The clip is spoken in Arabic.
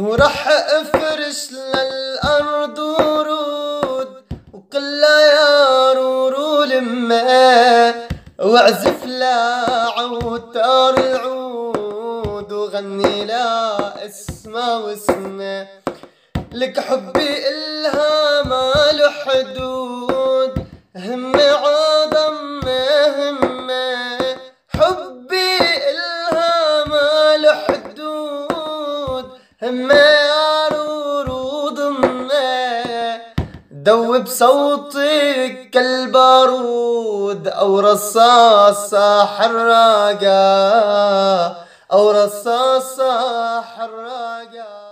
ورح افرش للأرض ورود وقل يا رورو لما وأعزف لا عوتار العود وغني لا اسمه واسمه لك حبي إلها ما له حدود هم يا رورود دوب صوتك كالبارود أو رصاصة حراقة. أو رصاصة حراقة.